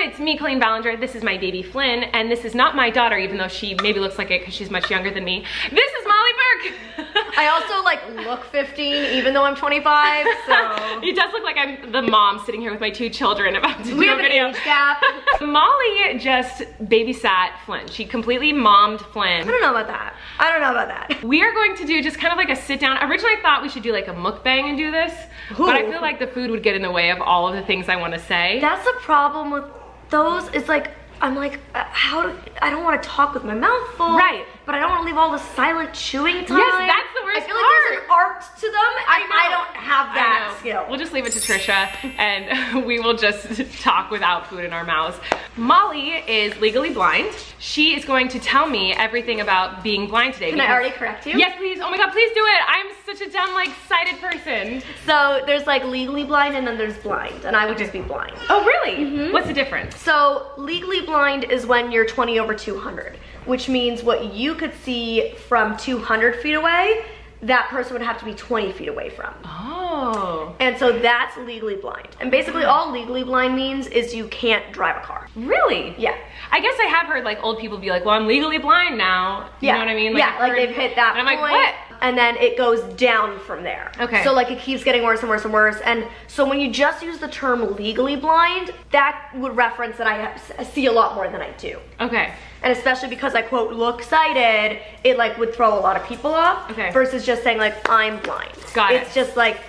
everyone, it's me, Colleen Ballinger. This is my baby Flynn, and this is not my daughter, even though she maybe looks like it because she's much younger than me. This is Molly Burke. I also like look 15 even though I'm 25, so. it does look like I'm the mom sitting here with my two children about to we do a video. an age gap. Molly just babysat Flynn. She completely mommed Flynn. I don't know about that. I don't know about that. We are going to do just kind of like a sit down. Originally I thought we should do like a mukbang and do this, but I feel like the food would get in the way of all of the things I want to say. That's the problem with those. It's like, I'm like, uh, how do, I don't want to talk with my mouth full. Right. But I don't want to leave all the silent chewing time. Yes, that's the worst I feel like there's an art to them. I, know. I don't have that skill. We'll just leave it to Trisha and we will just talk without food in our mouths. Molly is legally blind. She is going to tell me everything about being blind today. Can I already correct you? Yes, please. Oh my God, please do it. I'm such a dumb, like, sighted person. So there's like legally blind and then there's blind, and I would just be blind. Oh, really? Mm-hmm. What's the difference? So legally blind is when you're 20 over 200, which means what you could see from 200 feet away, that person would have to be 20 feet away from. Oh, And so that's legally blind. And basically all legally blind means is you can't drive a car. really? Yeah. I guess I have heard like old people be like, well, I'm legally blind now. You yeah. know what I mean? yeah, I've like heard- they've hit that And I'm point, like, what? And then it goes down from there. Okay. So like it keeps getting worse and worse and worse. And so when you just use the term legally blind, that would reference that I see a lot more than I do. Okay. And especially because I quote look sighted, it like would throw a lot of people off. Okay. Versus just saying like I'm blind. Got it. It's just like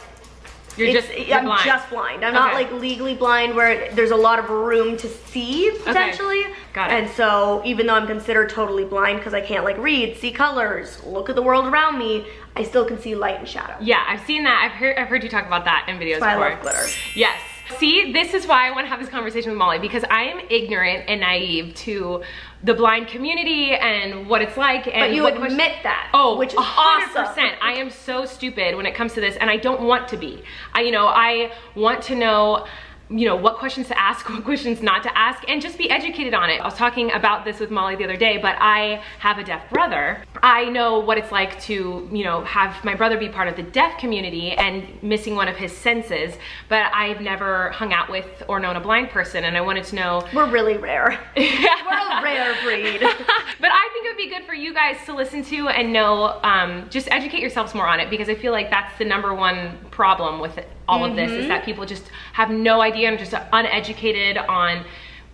You're it's, just, you're I'm blind. just blind. I'm not like legally blind where there's a lot of room to see potentially. Got it. And so even though I'm considered totally blind because I can't like read, see colors, look at the world around me, I still can see light and shadow. Yeah, I've seen that. I've heard, I've heard you talk about that in videos I before. love glitter. Yes. See, this is why I want to have this conversation with Molly because I am ignorant and naive to the blind community and what it's like. And But you admit question- that. Oh, which is 100%. awesome. I am so stupid when it comes to this and I don't want to be. I, you know, I want to know you know, what questions to ask, what questions not to ask, and just be educated on it. I was talking about this with Molly the other day, but I have a deaf brother. I know what it's like to, you know, have my brother be part of the deaf community and missing one of his senses, but I've never hung out with or known a blind person, and I wanted to know We're really rare. We're a rare breed. but I think it would be good for you guys to listen to and know, um, just educate yourselves more on it because I feel like that's the number one problem with all of this is mm-hmm. that people just have no idea and just uneducated on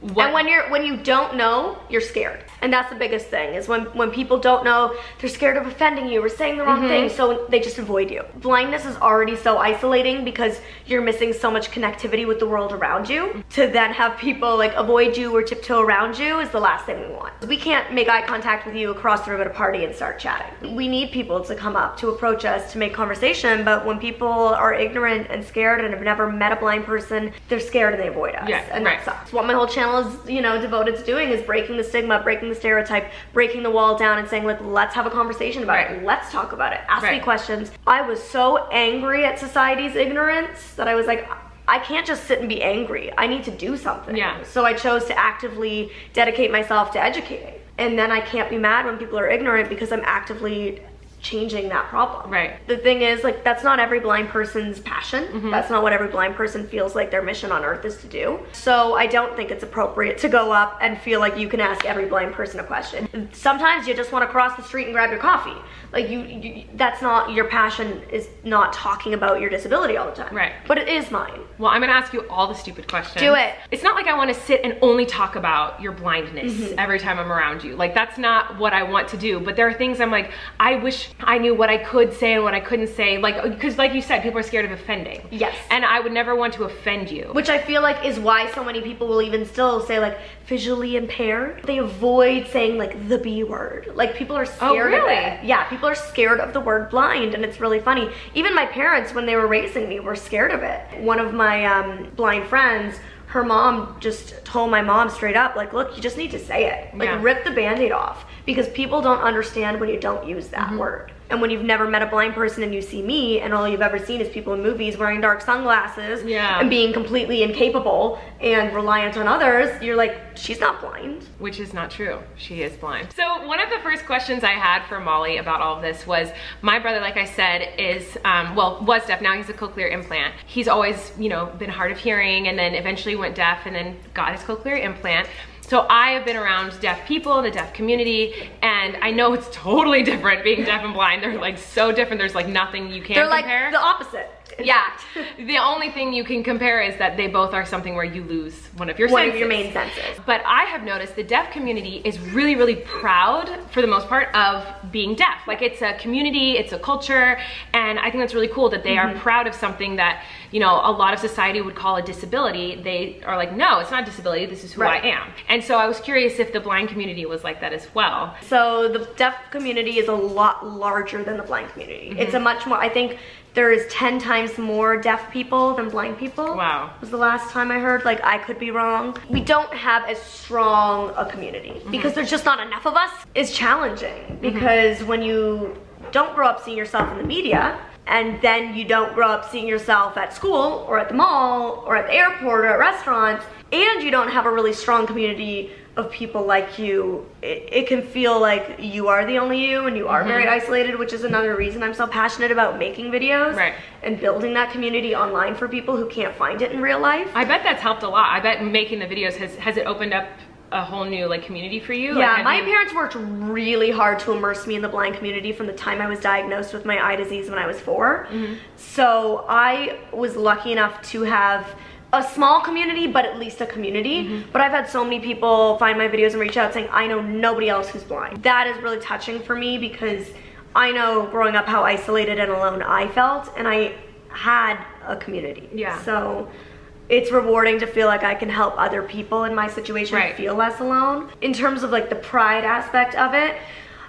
what. And when you're when you don't know, you're scared. And that's the biggest thing is when when people don't know, they're scared of offending you or saying the wrong Mm-hmm. thing, so they just avoid you. Blindness is already so isolating because you're missing so much connectivity with the world around you. To then have people like avoid you or tiptoe around you is the last thing we want. We can't make eye contact with you across the room at a party and start chatting. We need people to come up to approach us to make conversation, but when people are ignorant and scared and have never met a blind person, they're scared and they avoid us. Yeah, and right. that sucks. What my whole channel is, you know, devoted to doing is breaking the stigma, breaking the stereotype, breaking the wall down and saying like, let's have a conversation about Right. it. Let's talk about it. Ask me questions. I was so angry at society's ignorance that I was like, I can't just sit and be angry. I need to do something. Yeah. So I chose to actively dedicate myself to educating. And then I can't be mad when people are ignorant because I'm actively changing that problem. Right. The thing is, like, that's not every blind person's passion. Mm-hmm. That's not what every blind person feels like their mission on earth is to do. So I don't think it's appropriate to go up and feel like you can ask every blind person a question. Sometimes you just want to cross the street and grab your coffee. Like you, you that's not your passion is not talking about your disability all the time. Right. But it is mine. Well, I'm gonna ask you all the stupid questions. Do it. It's not like I wanna sit and only talk about your blindness Mm-hmm. every time I'm around you. Like, that's not what I want to do. But there are things I'm like, I wish I knew what I could say and what I couldn't say. Like, because like you said, people are scared of offending. Yes. And I would never want to offend you. Which I feel like is why so many people will even still say like visually impaired. They avoid saying like the B word. Like people are scared Oh, really? of it. Yeah, people are scared of the word blind and it's really funny. Even my parents when they were raising me were scared of it. One of my um, blind friends her mom just told my mom straight up like look you just need to say it like Yeah. rip the band-aid off because people don't understand when you don't use that Mm-hmm. word And when you've never met a blind person and you see me and all you've ever seen is people in movies wearing dark sunglasses Yeah. and being completely incapable and reliant on others, you're like, she's not blind. Which is not true. She is blind. So one of the first questions I had for Molly about all of this was, my brother, like I said, is, um, well, was deaf. Now he's a cochlear implant. He's always, you know, been hard of hearing and then eventually went deaf and then got his cochlear implant. So I have been around deaf people in the deaf community and I know it's totally different being deaf and blind. They're like so different. There's like nothing you can They're like compare. the opposite. yeah. the only thing you can compare is that they both are something where you lose one of your One senses. of your main senses. But I have noticed the deaf community is really, really proud, for the most part, of being deaf. Like it's a community, it's a culture, and I think that's really cool that they Mm-hmm. are proud of something that, you know, a lot of society would call a disability. They are like, no, it's not a disability, this is who Right. I am. And so I was curious if the blind community was like that as well. So the deaf community is a lot larger than the blind community. It's Mm-hmm. a much more, I think there is 10 times more deaf people than blind people. Wow. Was the last time I heard, like I could be wrong. We don't have as strong a community Mm-hmm. because there's just not enough of us. It's challenging because when you don't grow up seeing yourself in the media, and then you don't grow up seeing yourself at school or at the mall or at the airport or at restaurants, and you don't have a really strong community of people like you, it, it can feel like you are the only you and you are very isolated, which is another reason I'm so passionate about making videos Right. and building that community online for people who can't find it in real life. I bet that's helped a lot. I bet making the videos has, has it opened up a whole new like community for you? Yeah, have my you- parents worked really hard to immerse me in the blind community from the time I was diagnosed with my eye disease when I was 4 Mm-hmm. So I was lucky enough to have a small community, but at least a community. Mm-hmm. But I've had so many people find my videos and reach out saying, I know nobody else who's blind. That is really touching for me because I know growing up how isolated and alone I felt, and I had a community. Yeah. So it's rewarding to feel like I can help other people in my situation Right. feel less alone. In terms of like the pride aspect of it,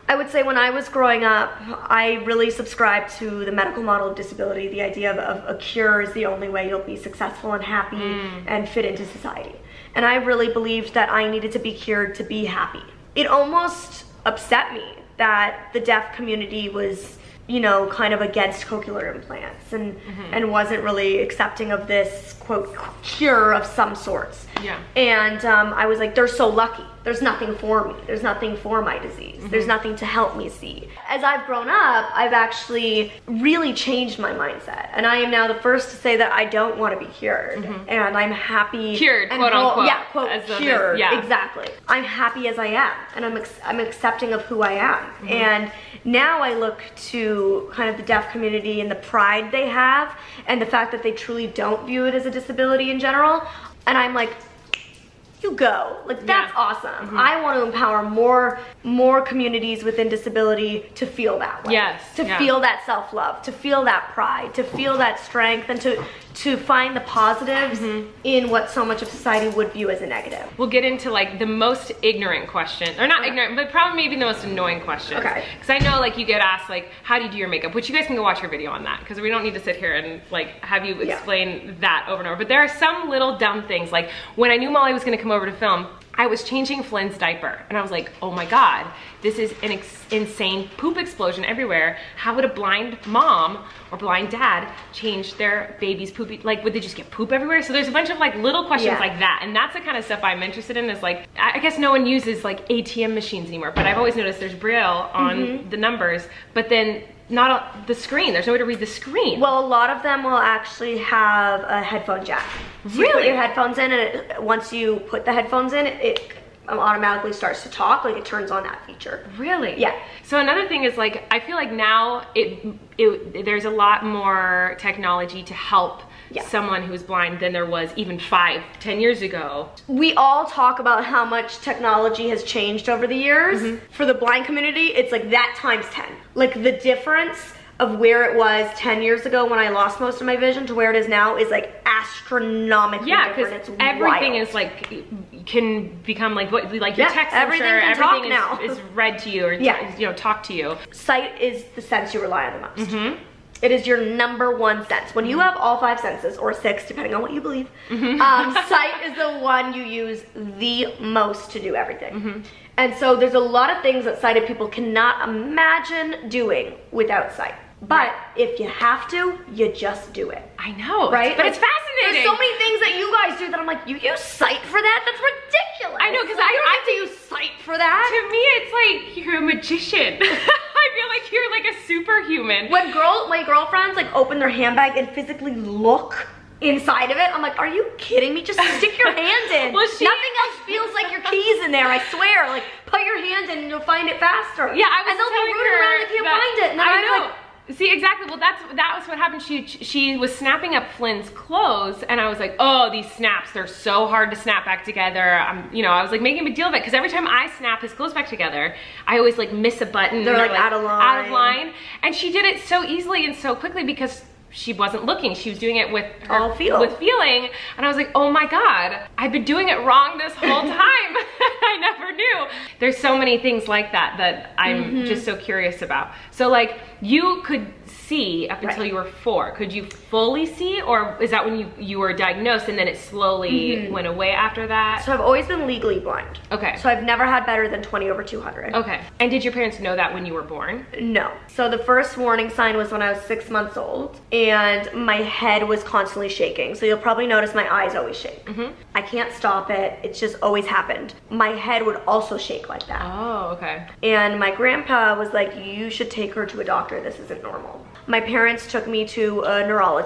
I would say when I was growing up, I really subscribed to the medical model of disability, the idea of, of a cure is the only way you'll be successful and happy and fit into society. And I really believed that I needed to be cured to be happy. It almost upset me that the deaf community was you know, kind of against cochlear implants and Mm-hmm. and wasn't really accepting of this quote cure of some sorts. Yeah. And um, I was like, they're so lucky. There's nothing for me. There's nothing for my disease. Mm-hmm. There's nothing to help me see. As I've grown up, I've actually really changed my mindset, and I am now the first to say that I don't want to be cured, and I'm happy. Mm-hmm. Cured, and quote, whole- unquote, Yeah, quote as cured. yeah. Exactly. I'm happy as I am, and I'm ex- I'm accepting of who I am, Mm-hmm. and now I look to kind of the deaf community and the pride they have, and the fact that they truly don't view it as a disability in general, and I'm like, you go. Like that's Yeah. Awesome. Mm-hmm. I want to empower more more communities within disability to feel that way. Yes, To yeah. feel that self-love, to feel that pride, to feel that strength and to to find the positives Mm-hmm. in what so much of society would view as a negative. We'll get into like the most ignorant question, or not Okay. ignorant, but probably maybe the most annoying question. Okay. Because I know like you get asked like, how do you do your makeup? Which you guys can go watch your video on that because we don't need to sit here and like have you Yeah. explain that over and over. But there are some little dumb things like when I knew Molly was going to come over to film. I was changing Flynn's diaper and I was like, oh my God, this is an ex- insane poop explosion everywhere. How would a blind mom or blind dad change their baby's poopy? Like, would they just get poop everywhere? So there's a bunch of like little questions Yeah. like that. And that's the kind of stuff I'm interested in is like, I guess no one uses like ATM machines anymore, but I've always noticed there's braille on Mm-hmm. the numbers, but then not on the screen. There's no way to read the screen. Well, a lot of them will actually have a headphone jack. So you put Really? your headphones in, and it, once you put the headphones in, it, it automatically starts to talk. Like it turns on that feature. Really? Yeah. So another thing is like I feel like now it, it there's a lot more technology to help Yeah. someone who's blind than there was even five, ten years ago. we all talk about how much technology has changed over the years. Mm-hmm. For the blind community, it's like that times 10. Like the difference of where it was 10 years ago when I lost most of my vision to where it is now is like astronomically Yeah, different. because It's everything wild. is like can become like what like your Yeah, text. Everything sure, can talk everything now. is, is read to you or Yeah. you know talk to you. sight is the sense you rely on the most. Mm-hmm. It is your number one sense. When you have all five senses, or six, depending on what you believe, Mm-hmm. um, sight is the one you use the most to do everything. Mm-hmm. And so there's a lot of things that sighted people cannot imagine doing without sight. But if you have to, you just do it. I know, Right? But Like, it's fascinating. There's so many things that you guys do that I'm like, you use sight for that? That's ridiculous. I know, 'cause Like, I- don't I- have to use sight for that. To me, it's like you're a magician. I feel like you're like a superhuman. When girl, my girlfriends like open their handbag and physically look inside of it, I'm like, are you kidding me? Just stick your hand in. Well, she- Nothing else feels like your keys in there. I swear. Like, put your hand in and you'll find it faster. Yeah, I was and they'll be rooting around they can't find it. And I know. like, See exactly. Well, that's that was what happened. She she was snapping up Flynn's clothes, and I was like, "Oh, these snaps! They're so hard to snap back together." I'm, you know, I was like making a big deal of it because every time I snap his clothes back together, I always like miss a button. They're, or, like, out of line. Out of line. line, and she did it so easily and so quickly because she wasn't looking. She was doing it with her, All feel. with feeling, and I was like, "Oh my god, I've been doing it wrong this whole time. I never knew." There's so many things like that that I'm Mm-hmm. just so curious about. So like you could see up until Right. you were four. Could you fully see, or is that when you you were diagnosed and then it slowly Mm-hmm. went away after that? so I've always been legally blind. Okay. So I've never had better than 20 over 200. Okay. And did your parents know that when you were born? No. So the first warning sign was when I was six months old, and my head was constantly shaking. So you'll probably notice my eyes always shake. Mm-hmm. I can't stop it. It's just always happened. My head would also shake like that. Oh, okay. And my grandpa was like, You should take her to a doctor. This isn't normal. My parents took me to a neurologist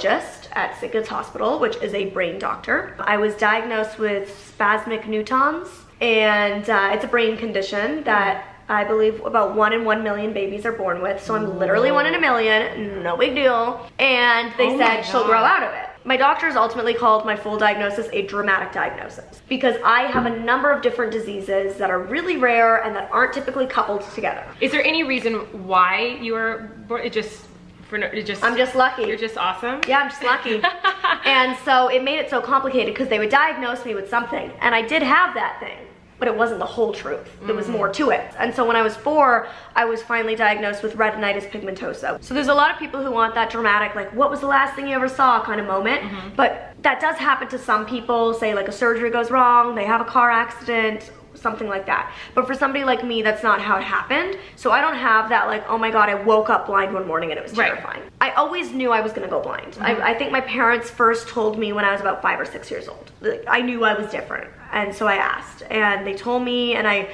at St. Hospital, which is a brain doctor. I was diagnosed with spasmus nutans, and uh, it's a brain condition that I believe about one in one million babies are born with. So I'm literally one in a million, no big deal. And they Oh said she'll grow out of it. My doctors ultimately called my full diagnosis a dramatic diagnosis because I have a number of different diseases that are really rare and that aren't typically coupled together. Is there any reason why you were born? It just for no, just I'm just lucky. you're just awesome. yeah, I'm just lucky. and so it made it so complicated because they would diagnose me with something, and I did have that thing, but it wasn't the whole truth. There was mm. more to it. And so when I was four, I was finally diagnosed with retinitis pigmentosa. So there's a lot of people who want that dramatic, like, what was the last thing you ever saw kind of moment. Mm-hmm. But that does happen to some people, say, like, a surgery goes wrong, they have a car accident, something like that. But for somebody like me, that's not how it happened. So I don't have that like, oh my god, I woke up blind one morning and it was Right. terrifying. I always knew I was gonna go blind. I, mm-hmm. I think my parents first told me when I was about five or six years old. Like, I knew I was different, and so I asked, and they told me, and I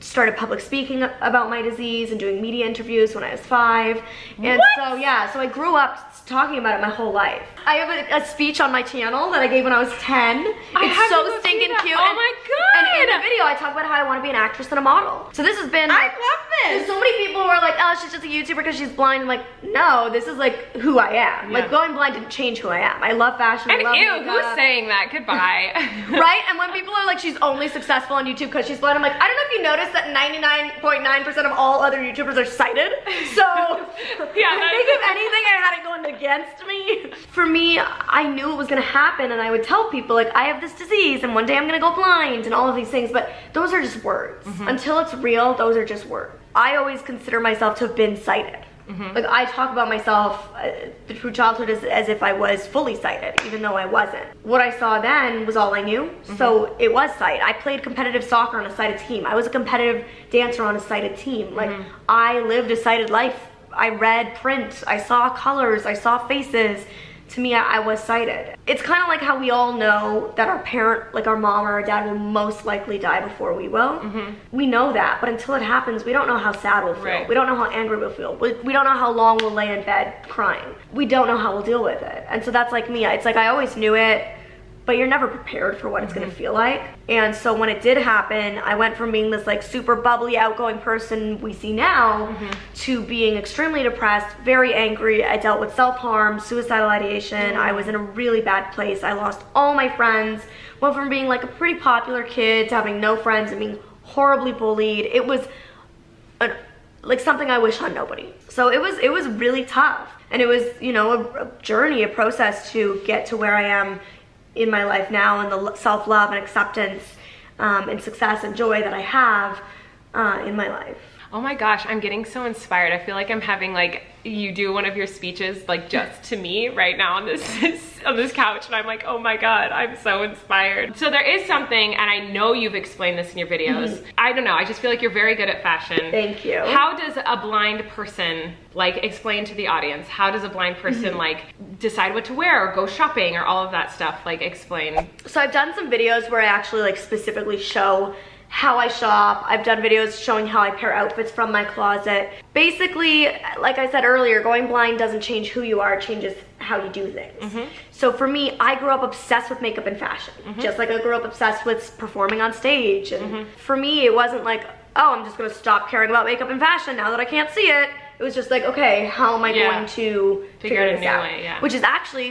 started public speaking about my disease and doing media interviews when I was five. And What? so yeah, so I grew up talking about it my whole life. I have a, a speech on my channel that I gave when I was 10. I it's so stinking cute. Oh my God. And in the video, I talk about how I want to be an actress and a model. So this has been. I love There's this. so many people who are like, oh, she's just a YouTuber because she's blind. I'm like, no, this is like who I am. Yeah. Like going blind didn't change who I am. I love fashion. And I love ew, makeup. who's saying that? Goodbye. Right? And when people are like, she's only successful on YouTube because she's blind, I'm like, I don't know if you noticed that 99.9% of all other YouTubers are sighted. So, Yeah, I think if anything, I had it going against me. For me, I knew it was gonna happen, and I would tell people, like, I have this disease, and one day I'm gonna go blind, and all of these things, but those are just words. Mm-hmm. Until it's real, those are just words. I always consider myself to have been sighted. Mm-hmm. Like I talk about myself uh, through childhood as, as if I was fully sighted, even though I wasn't. What I saw then was all I knew, Mm-hmm. so it was sight. I played competitive soccer on a sighted team. I was a competitive dancer on a sighted team. Like Mm-hmm. I lived a sighted life. I read print. I saw colors. I saw faces. To me, I, was sighted. It's kind of like how we all know that our parent, like our mom or our dad, will most likely die before we will. Mm-hmm. We know that, but until it happens, we don't know how sad we'll feel. Right. We don't know how angry we'll feel. We, we don't know how long we'll lay in bed crying. We don't know how we'll deal with it. And so that's like me. It's like I always knew it, but you're never prepared for what it's gonna mm-hmm. feel like. And so when it did happen, I went from being this like super bubbly, outgoing person we see now mm-hmm. to being extremely depressed, very angry. I dealt with self harm, suicidal ideation. I was in a really bad place. I lost all my friends. Went from being like a pretty popular kid to having no friends and being horribly bullied. It was an, like something I wish on nobody. So it was it was really tough, and it was you know a, a journey, a process to get to where I am in my life now, and the self love and acceptance um, and success and joy that I have uh, in my life. Oh my gosh, I'm getting so inspired. I feel like I'm having like you do one of your speeches like just to me right now on this on this couch and I'm like, oh my god, I'm so inspired. So there is something, and I know you've explained this in your videos. Mm-hmm. I don't know, I just feel like you're very good at fashion. Thank you. How does a blind person like explain to the audience? How does a blind person mm-hmm. like decide what to wear or go shopping or all of that stuff? Like explain. So I've done some videos where I actually like specifically show how I shop. I've done videos showing how I pair outfits from my closet. Basically, like I said earlier, going blind doesn't change who you are, it changes how you do things. Mm -hmm. So for me, I grew up obsessed with makeup and fashion, mm -hmm. just like I grew up obsessed with performing on stage. And mm -hmm. for me, it wasn't like, oh, I'm just gonna stop caring about makeup and fashion now that I can't see it. It was just like, okay, how am I yeah. going to figure, figure this out? Way, yeah. Which is actually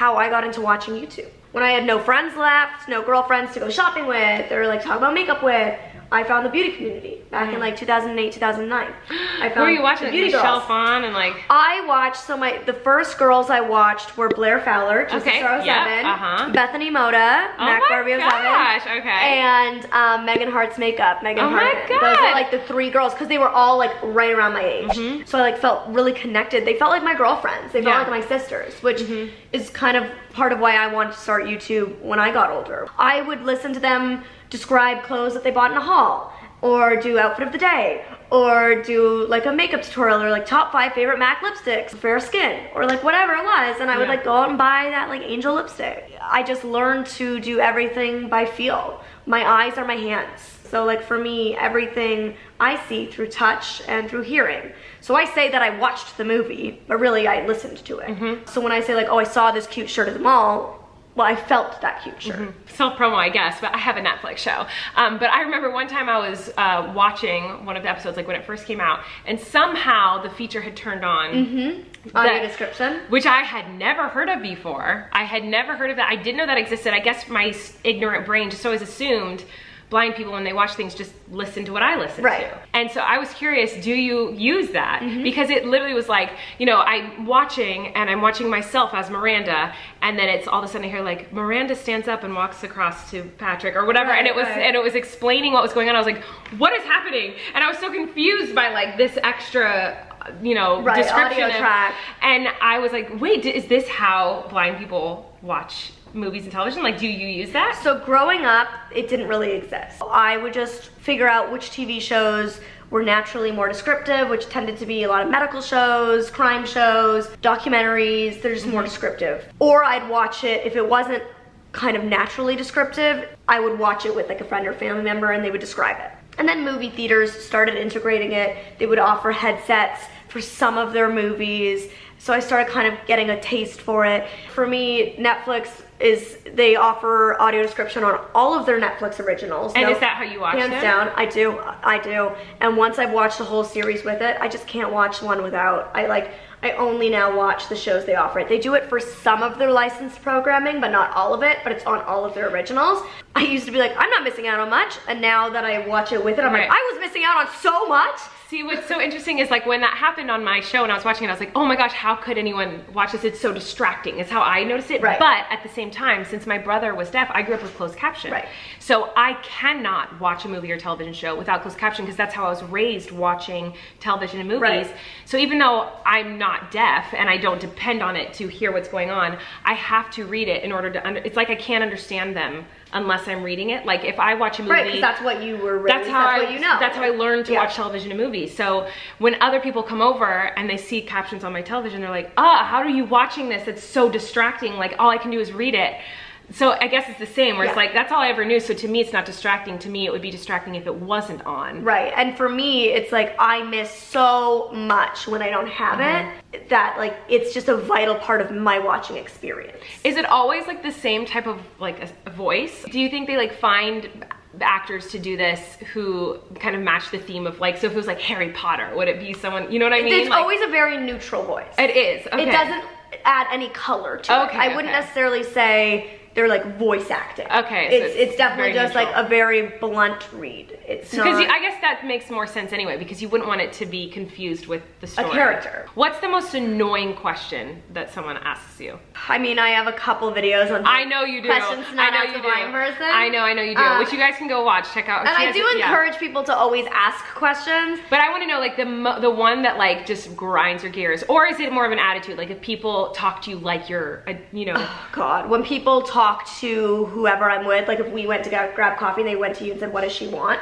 how I got into watching YouTube when I had no friends left, no girlfriends to go shopping with or like talk about makeup with, I found the beauty community back mm. in like 2008, 2009. I found Who were you watching? Beauty Michelle Phan and like. I watched so my the first girls I watched were Blair Fowler, Just okay. Star yep. uh-huh. Bethany Mota, oh Mac Barbie gosh, okay. and um, Megan Hart's makeup, Megan oh Hart. Those are like the three girls because they were all like right around my age. Mm-hmm. So I like felt really connected. They felt like my girlfriends. They felt yeah. like my sisters, which mm-hmm. is kind of part of why I wanted to start YouTube when I got older. I would listen to them describe clothes that they bought in a haul or do outfit of the day or do like a makeup tutorial or like top five favorite MAC lipsticks, fair skin or like whatever it was and I would like go out and buy that like angel lipstick. I just learned to do everything by feel. My eyes are my hands. So like for me, everything I see through touch and through hearing. So I say that I watched the movie, but really I listened to it. Mm -hmm. So when I say like, oh, I saw this cute shirt at the mall, well, I felt that cute shirt. Mm -hmm. Self promo, I guess, but I have a Netflix show. Um, but I remember one time I was uh, watching one of the episodes, like when it first came out, and somehow the feature had turned on. Mm -hmm. Audio description. Which I had never heard of before. I had never heard of that. I didn't know that existed. I guess my ignorant brain just always assumed blind people when they watch things just listen to what I listen right. to. And so I was curious, do you use that? Mm -hmm. Because it literally was like, you know, I'm watching and I'm watching myself as Miranda and then it's all of a sudden I hear like Miranda stands up and walks across to Patrick or whatever right, and it was right. and it was explaining what was going on. I was like, what is happening? And I was so confused by like this extra you know, description. Audio track. And I was like, wait, is this how blind people watch movies and television? Like, do you use that? So growing up, it didn't really exist. I would just figure out which TV shows were naturally more descriptive, which tended to be a lot of medical shows, crime shows, documentaries, they're just more mm-hmm. descriptive. Or I'd watch it, if it wasn't kind of naturally descriptive, I would watch it with like a friend or family member and they would describe it. And then movie theaters started integrating it. They would offer headsets for some of their movies. So I started kind of getting a taste for it. For me, Netflix is they offer audio description on all of their Netflix originals. And no, is that how you watch hands it? Hands down, I do, I do. And once I've watched the whole series with it, I just can't watch one without. I like, I only now watch the shows they offer it. They do it for some of their licensed programming, but not all of it, but it's on all of their originals. I used to be like, I'm not missing out on much, and now that I watch it with it, I'm right. like, I was missing out on so much. See, what's so interesting is like when that happened on my show and I was watching it, I was like, oh my gosh, how could anyone watch this? It's so distracting, is how I noticed it. Right. But at the same time, since my brother was deaf, I grew up with closed caption. Right. So I cannot watch a movie or television show without closed caption because that's how I was raised watching television and movies. Right. So even though I'm not deaf and I don't depend on it to hear what's going on, I have to read it in order to, under it's like I can't understand them unless I'm reading it. Like if I watch a movie, right? that's what you were. Raised, that's how that's I, what you know. That's how I learned to yeah. watch television and movies. So when other people come over and they see captions on my television, they're like, "Ah, how are you watching this? It's so distracting. Like all I can do is read it." So I guess it's the same where yeah. it's like, that's all I ever knew. So to me, it's not distracting. To me, it would be distracting if it wasn't on. Right. And for me, it's like, I miss so much when I don't have mm-hmm. it that like, it's just a vital part of my watching experience. Is it always like the same type of like a, a voice? Do you think they like find actors to do this who kind of match the theme of like, so if it was like Harry Potter, would it be someone, you know what I mean? It's like, always a very neutral voice. It is. Okay. It doesn't add any color to okay, it. I wouldn't necessarily say they're like voice acting. Okay, so it's, it's it's definitely just like a very blunt read. It's Because. I guess that makes more sense anyway, because you wouldn't want it to be confused with the story. A character. What's the most annoying question that someone asks you? I mean, I have a couple videos on. I know you do. Questions not I know you do. I know, I know you do. Which you um, guys can go watch. Check out. And I do it- yeah. encourage people to always ask questions. But I want to know like the the one that like just grinds your gears, or is it more of an attitude? Like if people talk to you like you're, a, you know, oh, God, when people talk to whoever I'm with, like if we went to go grab coffee and they went to you and said, "What does she want?"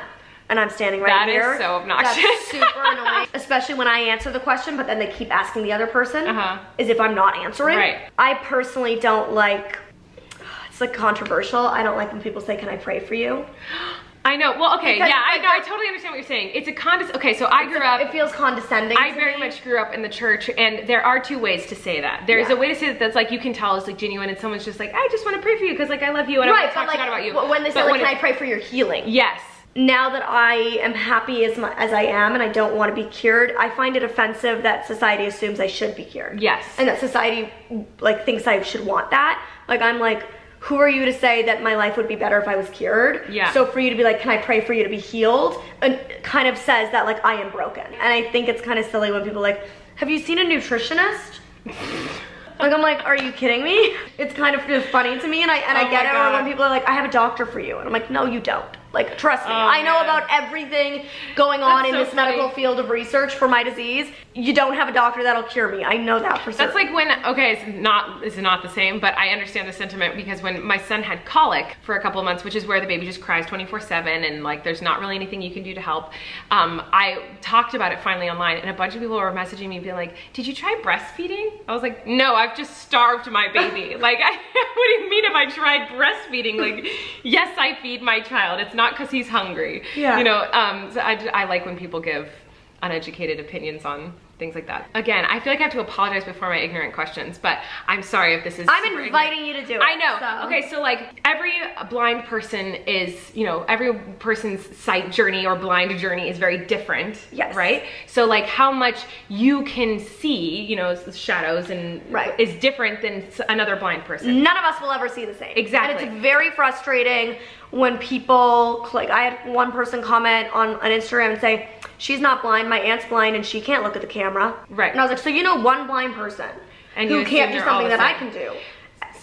and I'm standing right That is here. so obnoxious. That's super annoying, especially when I answer the question, but then they keep asking the other person, Uh-huh. as if I'm not answering. Right. I personally don't like. It's like controversial. I don't like when people say, "Can I pray for you?" I know. Well, okay, Because yeah, I know. I totally understand what you're saying. It's a condis. Okay, so I grew up. It feels condescending. I to very me. much grew up in the church, and there are two ways to say that. There's Yeah. a way to say that that's like you can tell it's like genuine, and someone's just like, I just want to pray for you because like I love you and I Right, want to but talk like shit about you. when they say, But like, "Can I pray for your healing?" Yes. now that I am happy as mu as I am and I don't want to be cured, I find it offensive that society assumes I should be cured. Yes. And that society like thinks I should want that. Like I'm like, who are you to say that my life would be better if I was cured? Yeah. So for you to be like, can I pray for you to be healed? And kind of says that like I am broken. And I think it's kind of silly when people are like, have you seen a nutritionist? Like I'm like, are you kidding me? It's kind of funny to me, and I and Oh I get it. When people are like, I have a doctor for you, and I'm like, no, you don't. Like, trust me, Oh, I know man. about everything going on That's in so this medical field of research for my disease. You don't have a doctor that'll cure me. I know that for certain. That's like when okay, it's not it's not the same, but I understand the sentiment because when my son had colic for a couple of months, which is where the baby just cries 24/7 and like there's not really anything you can do to help. Um, I talked about it finally online, and a bunch of people were messaging me being like, "Did you try breastfeeding?" I was like, "No, I've just starved my baby." like, I, what do you mean if I tried breastfeeding? Like, yes, I feed my child. It's not because he's hungry. Yeah. You know. Um, so I, I like when people give uneducated opinions on things like that. Again, I feel like I have to apologize before my ignorant questions, but I'm sorry if this is I'm inviting you to do it. I know. so. Okay, so like every blind person is, you know, every person's sight journey or blind journey is very different. Yes. Right? So like how much you can see, you know, shadows and Right. is different than another blind person. None of us will ever see the same. Exactly. And it's very frustrating when people like I had one person comment on an Instagram and say, She's not blind, my aunt's blind and she can't look at the camera. Right. And I was like, So you know one blind person And who you can't do something that I can do.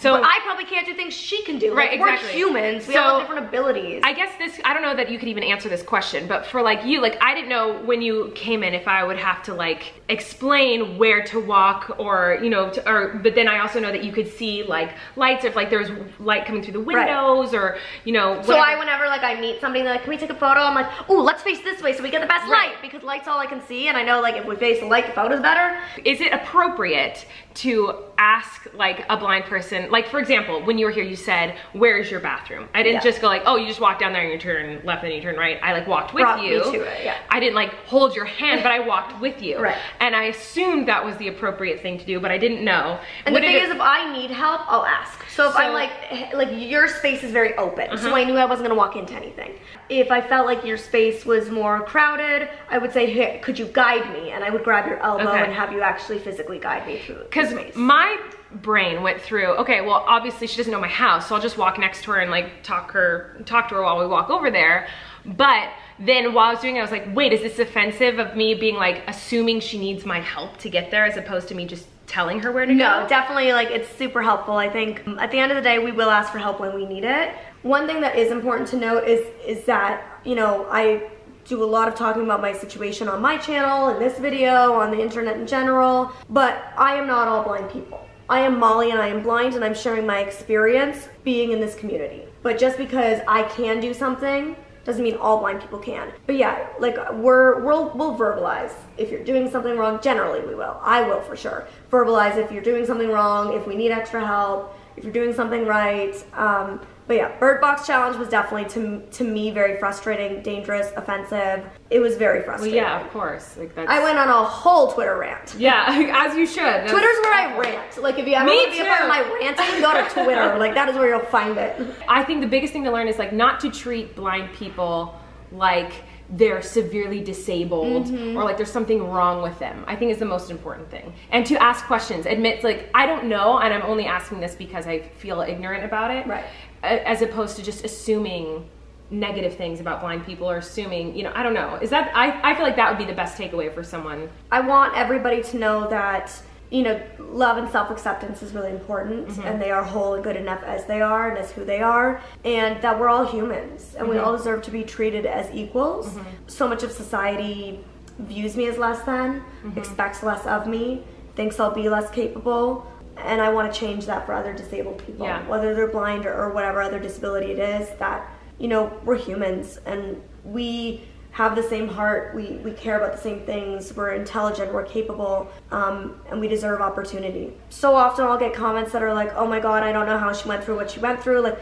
So but I probably can't do things she can do. Right, Like, exactly. We're humans. We So- all have different abilities. I guess this, I don't know that you could even answer this question, but for like you, like I didn't know when you came in if I would have to like explain where to walk or, you know, to, or, but then I also know that you could see like lights if like there's light coming through the Right. windows or, you know, so I, whenever like I meet somebody, they're like, "Can we take a photo?" I'm like, "Ooh, let's face this way so we get the best Right. light because light's all I can see." And I know like if we face the light, the photo's better. Is it appropriate to ask like a blind person, like for example, when you were here, you said, "Where's your bathroom?" I didn't Yeah. just go like, "Oh, you just walk down there and you turn left and you turn right." I like walked with Brought me you. to it, yeah. I didn't like hold your hand, but I walked with you. Right. And I assumed that was the appropriate thing to do, but I didn't know. And What the thing it- is, if I need help, I'll ask. So if So- Uh-huh. I'm like, like your space is very open, so I knew I wasn't gonna walk into anything. If I felt like your space was more crowded, I would say, "Hey, could you guide me?" And I would grab your elbow Okay. and have you actually physically guide me through Because space. my brain went through, okay, well, obviously she doesn't know my house, so I'll just walk next to her and like talk her, talk to her while we walk over there. But then while I was doing it, I was like, wait, is this offensive of me being like assuming she needs my help to get there as opposed to me just telling her where to No, go? No, definitely like it's super helpful. I think um, at the end of the day, we will ask for help when we need it. One thing that is important to note is is that you know I do a lot of talking about my situation on my channel, in this video, on the internet in general, but I am not all blind people. I am Molly and I am blind and I'm sharing my experience being in this community. But just because I can do something doesn't mean all blind people can. But yeah, like we're we'll we'll verbalize if you're doing something wrong. Generally, we will. I will for sure verbalize if you're doing something wrong. If we need extra help. If you're doing something right. Um, but yeah, Bird Box Challenge was definitely to to me very frustrating, dangerous, offensive. It was very Well, frustrating. yeah, of course. Like that's. I went on a whole Twitter rant. Yeah, as you should. That's- Twitter's where I rant. Like if you ever want to be a part of my ranting, go to Twitter. like that is where you'll find it. I think the biggest thing to learn is like not to treat blind people like they're severely disabled mm-hmm. or like there's something wrong with them. I think is the most important thing. And to ask questions, admit like I don't know and I'm only asking this because I feel ignorant about it. Right. As opposed to just assuming negative things about blind people or assuming, you know, I don't know. Is that I, I feel like that would be the best takeaway for someone. I want everybody to know that you know love and self-acceptance is really important Mm-hmm. and they are whole and good enough as they are and as who they are and that we're all humans and we Mm-hmm. all deserve to be treated as equals so much of society views me as less than Mm-hmm. expects less of me thinks i'll be less capable and i want to change that for other disabled people Yeah. whether they're blind or, or whatever other disability it is that you know we're humans and we have the same heart we, we care about the same things we're intelligent we're capable um, and we deserve opportunity so often i'll get comments that are like oh my god i don't know how she went through what she went through like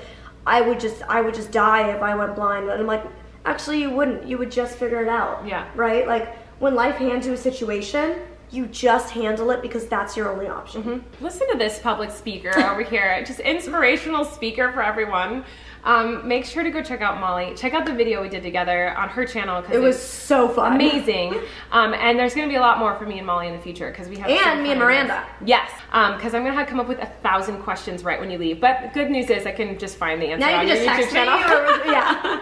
i would just i would just die if i went blind and i'm like actually you wouldn't you would just figure it out Yeah. right like when life hands you a situation you just handle it because that's your only option. Mm-hmm. Listen to this public speaker over here, just inspirational speaker for everyone. Um, make sure to go check out Molly. Check out the video we did together on her channel because it was so fun amazing. Um, and there's going to be a lot more for me and Molly in the future because we have And me and Miranda. ideas. Yes, because I'm going to have to come up with a thousand questions right when you leave. But the good news is I can just find the answer now you on can your just YouTube text me channel. or, yeah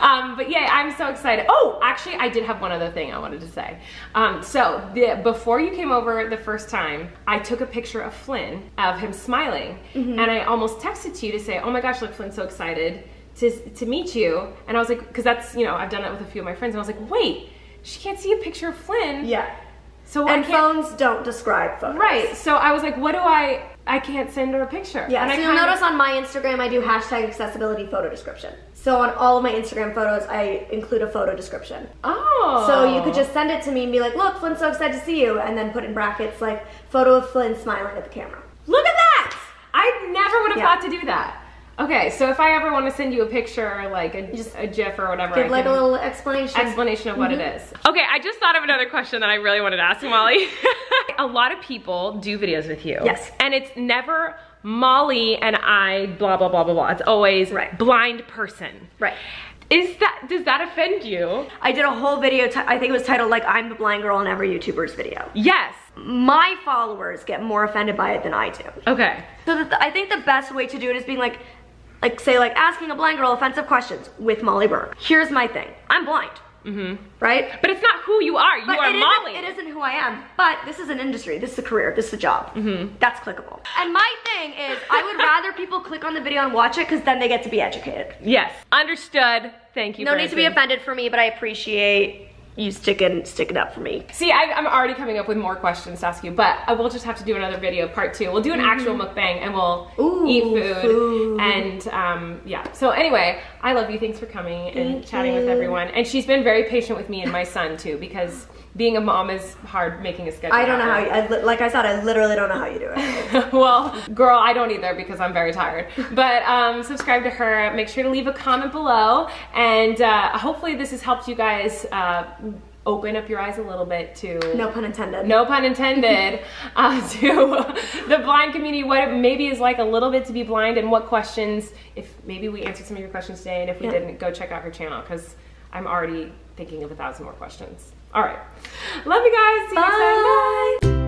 um, but yeah, I'm so excited. Oh, actually, I did have one other thing I wanted to say. Um, so the, before you came over the first time, I took a picture of Flynn of him smiling, Mm-hmm. and I almost texted to you to say, "Oh my gosh, look, Flynn's so excited to to meet you." And I was like, because that's you know I've done that with a few of my friends, and I was like, wait, she can't see a picture of Flynn. yeah So and phones don't describe photos Right. So I was like, what do I? I can't send her a picture. Yeah, And so I you'll notice on my Instagram I do hashtag accessibility photo description. So on all of my Instagram photos I include a photo description. Oh. So you could just send it to me and be like, look, Flynn's so excited to see you, and then put in brackets like photo of Flynn smiling at the camera. Look at that! I never would have Yeah. thought to do that. Okay, so if I ever want to send you a picture, like a, just a GIF or whatever, I Give like a little explanation. explanation of what Mm-hmm. it is. Okay, I just thought of another question that I really wanted to ask Molly. a lot of people do videos with you. Yes. And it's never Molly and I, blah, blah, blah, blah, blah. It's always Right. blind person. right. Is that, does that offend you? I did a whole video, I think it was titled like I'm the blind girl in every YouTuber's video. Yes. My followers get more offended by it than I do. Okay. So the, I think the best way to do it is being like, like say like asking a blind girl offensive questions with Molly Burke. Here's my thing. I'm blind. Mm-hmm. Right? But it's not who you are. You But are it isn't- Molly. it isn't who I am. But this is an industry. This is a career. This is a job. Mm-hmm. That's clickable. And my thing is, I would rather people click on the video and watch it because then they get to be educated. Yes. Understood. Thank you. No need to be offended for me, but I appreciate you sticking sticking up for me. See, I, I'm already coming up with more questions to ask you, but I will just have to do another video, part two. We'll do an actual mukbang and we'll Mm-hmm. Ooh, eat food, food. and um, yeah. So anyway, I love you. Thanks for coming and Thank chatting with everyone. And she's been very patient with me and my son too, because being a mom is hard making a schedule. I don't know how. You, I, like I said, I literally don't know how you do it. well, girl, I don't either because I'm very tired. But um, subscribe to her. Make sure to leave a comment below, and uh, hopefully this has helped you guys uh, open up your eyes a little bit to no pun intended. no pun intended, uh, to the blind community, what it maybe is like a little bit to be blind, and what questions, if maybe we answered some of your questions today, and if we Yeah. didn't, go check out her channel because I'm already thinking of a thousand more questions. All right. Love you guys. See you next time. Bye. Bye.